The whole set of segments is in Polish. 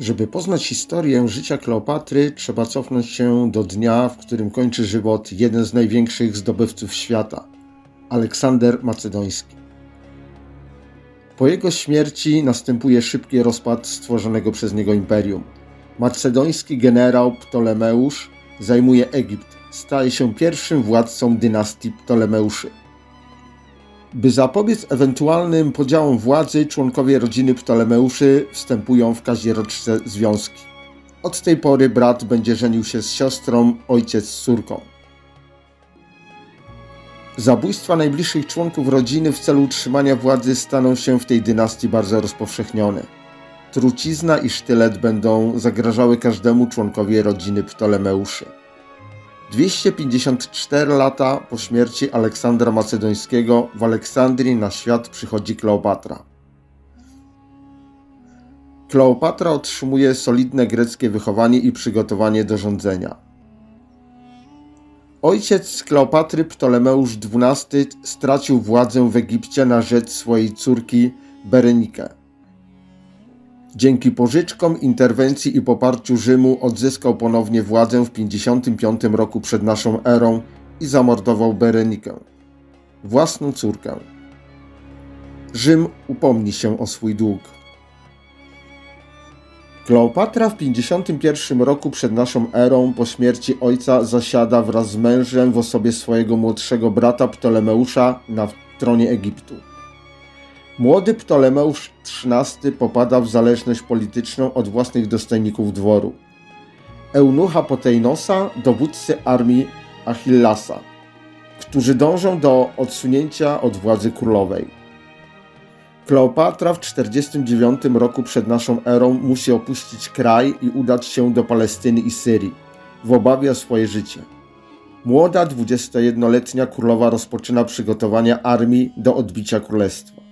Żeby poznać historię życia Kleopatry, trzeba cofnąć się do dnia, w którym kończy żywot jeden z największych zdobywców świata Aleksander Macedoński. Po jego śmierci następuje szybki rozpad stworzonego przez niego imperium. Macedoński generał Ptolemeusz zajmuje Egipt, staje się pierwszym władcą dynastii Ptolemeuszy. By zapobiec ewentualnym podziałom władzy, członkowie rodziny Ptolemeuszy wstępują w kaździeroczne związki. Od tej pory brat będzie żenił się z siostrą, ojciec z córką. Zabójstwa najbliższych członków rodziny w celu utrzymania władzy staną się w tej dynastii bardzo rozpowszechnione. Trucizna i sztylet będą zagrażały każdemu członkowi rodziny Ptolemeuszy. 254 lata po śmierci Aleksandra Macedońskiego w Aleksandrii na świat przychodzi Kleopatra. Kleopatra otrzymuje solidne greckie wychowanie i przygotowanie do rządzenia. Ojciec Kleopatry Ptolemeusz XII stracił władzę w Egipcie na rzecz swojej córki Berenike. Dzięki pożyczkom, interwencji i poparciu Rzymu odzyskał ponownie władzę w 55 roku przed naszą erą i zamordował Berenikę, własną córkę. Rzym upomni się o swój dług. Kleopatra w 51 roku przed naszą erą po śmierci ojca zasiada wraz z mężem w osobie swojego młodszego brata Ptolemeusza na tronie Egiptu. Młody Ptolemeusz XIII popada w zależność polityczną od własnych dostojników dworu. Eunucha Poteinosa, dowódcy armii Achillasa, którzy dążą do odsunięcia od władzy królowej. Kleopatra w 49 roku przed naszą erą musi opuścić kraj i udać się do Palestyny i Syrii w obawie o swoje życie. Młoda 21-letnia królowa rozpoczyna przygotowania armii do odbicia królestwa.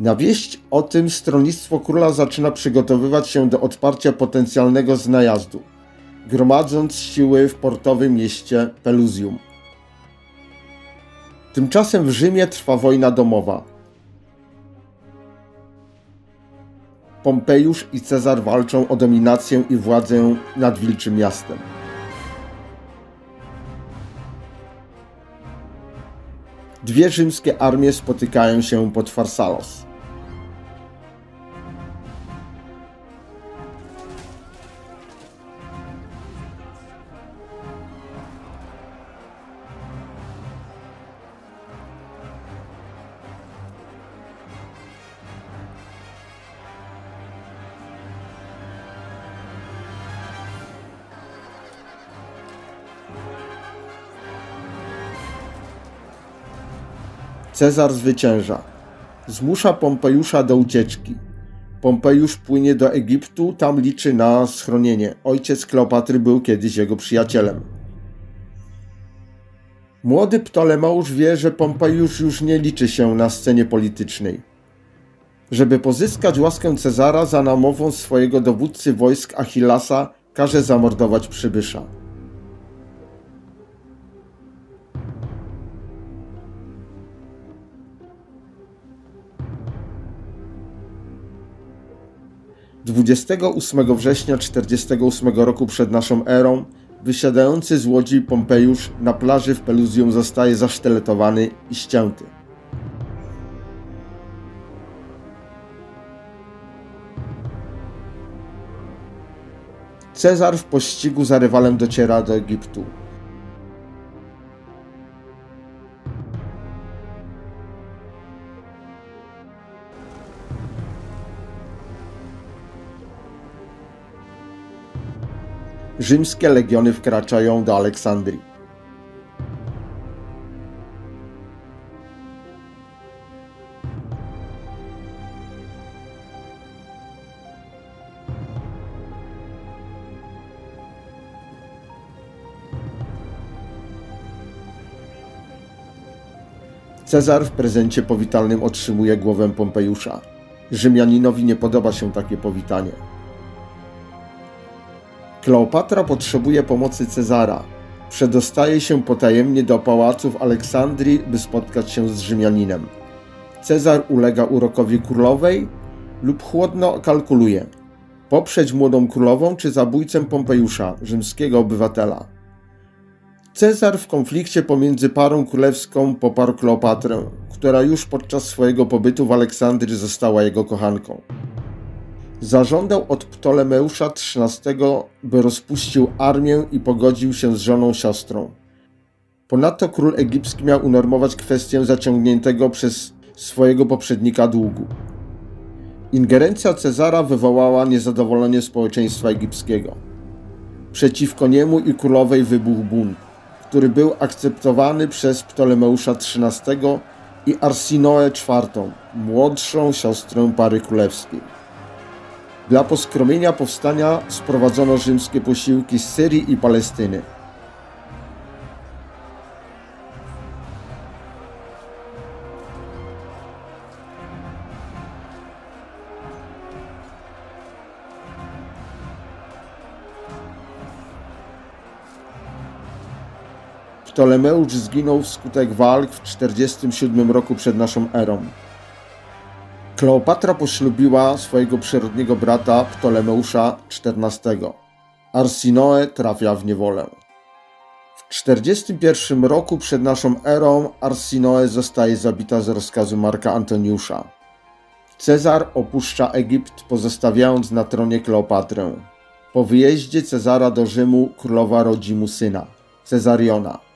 Na wieść o tym stronnictwo króla zaczyna przygotowywać się do odparcia potencjalnego znajazdu, gromadząc siły w portowym mieście Pelusium. Tymczasem w Rzymie trwa wojna domowa. Pompejusz i Cezar walczą o dominację i władzę nad Wilczym Miastem. Dwie rzymskie armie spotykają się pod Farsalos. Cezar zwycięża. Zmusza Pompejusza do ucieczki. Pompejusz płynie do Egiptu, tam liczy na schronienie. Ojciec Kleopatry był kiedyś jego przyjacielem. Młody Ptolemeusz wie, że Pompejusz już nie liczy się na scenie politycznej. Żeby pozyskać łaskę Cezara, za namową swojego dowódcy wojsk Achillasa każe zamordować przybysza. 28 września 48 roku przed naszą erą wysiadający z łodzi Pompejusz na plaży w Pelusium zostaje zaszteletowany i ścięty. Cezar w pościgu za rywalem dociera do Egiptu. Rzymskie legiony wkraczają do Aleksandrii. Cezar w prezencie powitalnym otrzymuje głowę Pompejusza. Rzymianinowi nie podoba się takie powitanie. Kleopatra potrzebuje pomocy Cezara. Przedostaje się potajemnie do pałacu w Aleksandrii, by spotkać się z Rzymianinem. Cezar ulega urokowi królowej lub chłodno kalkuluje. Poprzeć młodą królową czy zabójcę Pompejusza, rzymskiego obywatela? Cezar w konflikcie pomiędzy parą królewską poparł Kleopatrę, która już podczas swojego pobytu w Aleksandrii została jego kochanką. Zażądał od Ptolemeusza XIII, by rozpuścił armię i pogodził się z żoną siostrą. Ponadto król egipski miał unormować kwestię zaciągniętego przez swojego poprzednika długu. Ingerencja Cezara wywołała niezadowolenie społeczeństwa egipskiego. Przeciwko niemu i królowej wybuchł bunt, który był akceptowany przez Ptolemeusza XIII i Arsinoe IV, młodszą siostrę pary królewskiej. Dla poskromienia powstania sprowadzono rzymskie posiłki z Syrii i Palestyny. Ptolemeusz zginął wskutek walk w 47 roku przed naszą erą. Kleopatra poślubiła swojego przyrodniego brata Ptolemeusza XIV. Arsinoe trafia w niewolę. W 41 roku przed naszą erą Arsinoe zostaje zabita z rozkazu Marka Antoniusza. Cezar opuszcza Egipt, pozostawiając na tronie Kleopatrę. Po wyjeździe Cezara do Rzymu królowa rodzi mu syna, Cezariona.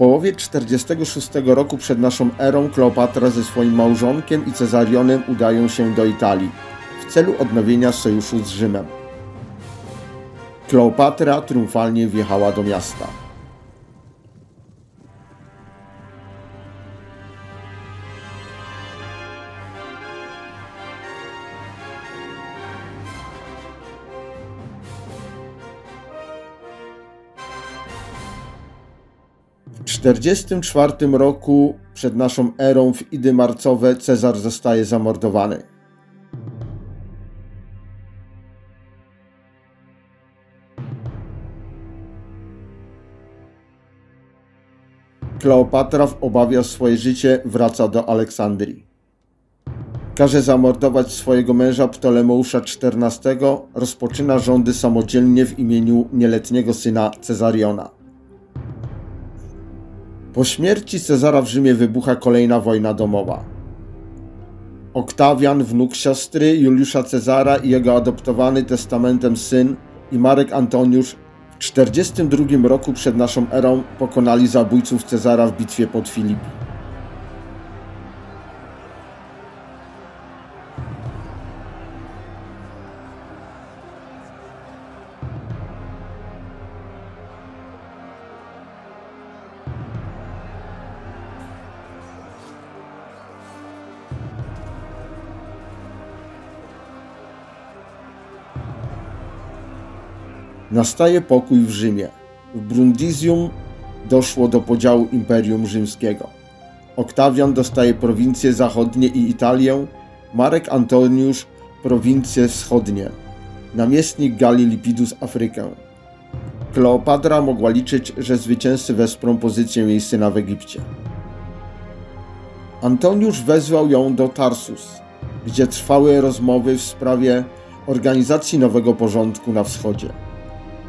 Połowie 46 roku przed naszą erą Kleopatra ze swoim małżonkiem i Cezarionem udają się do Italii w celu odnowienia sojuszu z Rzymem. Kleopatra triumfalnie wjechała do miasta. 44 roku przed naszą erą w Idy Marcowe Cezar zostaje zamordowany. Kleopatra w obawia swoje życie wraca do Aleksandrii. Każe zamordować swojego męża Ptolemeusza XIV, rozpoczyna rządy samodzielnie w imieniu nieletniego syna Cezariona. Po śmierci Cezara w Rzymie wybucha kolejna wojna domowa. Oktawian, wnuk siostry Juliusza Cezara i jego adoptowany testamentem syn i Marek Antoniusz w 42 roku przed naszą erą pokonali zabójców Cezara w bitwie pod Filipi. Nastaje pokój w Rzymie. W Brundisium doszło do podziału Imperium Rzymskiego. Oktawian dostaje prowincje zachodnie i Italię, Marek Antoniusz prowincje wschodnie, namiestnik Galii Lipidus Afrykę. Kleopatra mogła liczyć, że zwycięzcy wesprą pozycję jej syna w Egipcie. Antoniusz wezwał ją do Tarsus, gdzie trwały rozmowy w sprawie organizacji nowego porządku na wschodzie.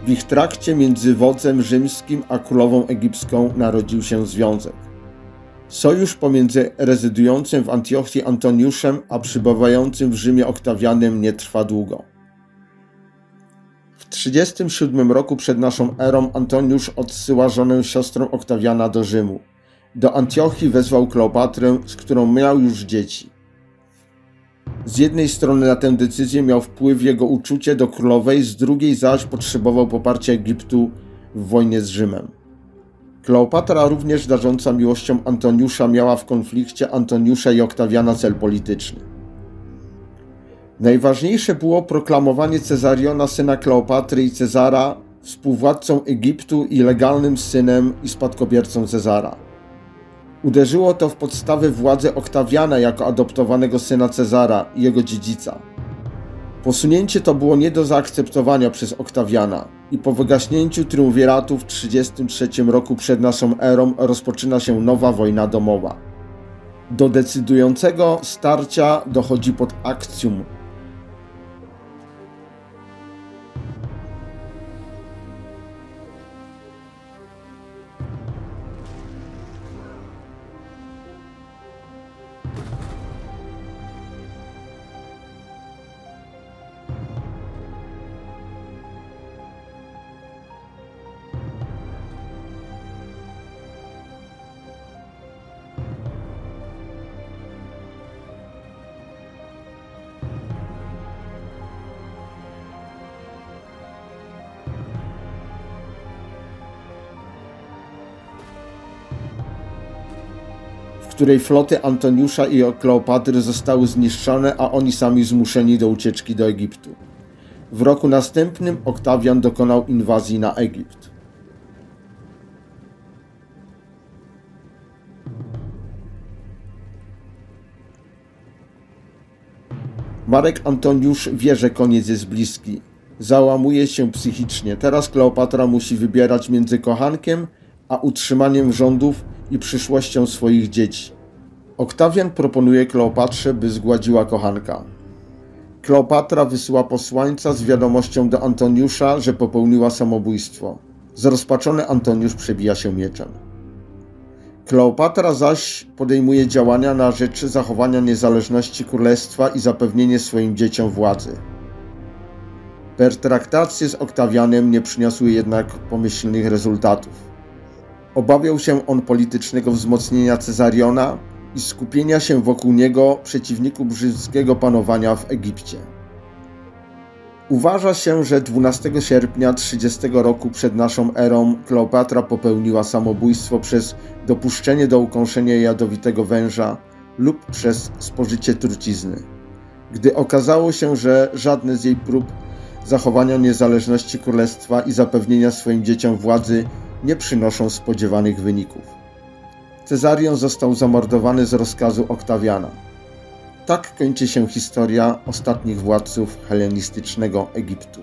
W ich trakcie między wodzem rzymskim a królową egipską narodził się związek. Sojusz pomiędzy rezydującym w Antiochii Antoniuszem a przybywającym w Rzymie Oktawianem nie trwa długo. W 37 roku przed naszą erą Antoniusz odsyła żonę siostrą Oktawiana do Rzymu. Do Antiochii wezwał Kleopatrę, z którą miał już dzieci. Z jednej strony na tę decyzję miał wpływ jego uczucie do królowej, z drugiej zaś potrzebował poparcia Egiptu w wojnie z Rzymem. Kleopatra, również darząca miłością Antoniusza, miała w konflikcie Antoniusza i Oktawiana cel polityczny. Najważniejsze było proklamowanie Cezariona, syna Kleopatry i Cezara, współwładcą Egiptu i legalnym synem i spadkobiercą Cezara. Uderzyło to w podstawy władzy Oktawiana jako adoptowanego syna Cezara i jego dziedzica. Posunięcie to było nie do zaakceptowania przez Oktawiana i po wygaśnięciu triumviratu w 33 roku przed naszą erą rozpoczyna się nowa wojna domowa. Do decydującego starcia dochodzi pod Akcjum, której floty Antoniusza i Kleopatry zostały zniszczone, a oni sami zmuszeni do ucieczki do Egiptu. W roku następnym Oktawian dokonał inwazji na Egipt. Marek Antoniusz wie, że koniec jest bliski. Załamuje się psychicznie. Teraz Kleopatra musi wybierać między kochankiem a utrzymaniem rządów i przyszłością swoich dzieci. Oktawian proponuje Kleopatrze, by zgładziła kochanka. Kleopatra wysyła posłańca z wiadomością do Antoniusza, że popełniła samobójstwo. Zrozpaczony Antoniusz przebija się mieczem. Kleopatra zaś podejmuje działania na rzecz zachowania niezależności królestwa i zapewnienie swoim dzieciom władzy. Pertraktacje z Oktawianem nie przyniosły jednak pomyślnych rezultatów. Obawiał się on politycznego wzmocnienia Cezariona i skupienia się wokół niego przeciwników rzymskiego panowania w Egipcie. Uważa się, że 12 sierpnia 30 roku przed naszą erą Kleopatra popełniła samobójstwo przez dopuszczenie do ukąszenia jadowitego węża lub przez spożycie trucizny. Gdy okazało się, że żadne z jej prób zachowania niezależności królestwa i zapewnienia swoim dzieciom władzy nie przynoszą spodziewanych wyników. Cezarion został zamordowany z rozkazu Oktawiana. Tak kończy się historia ostatnich władców hellenistycznego Egiptu.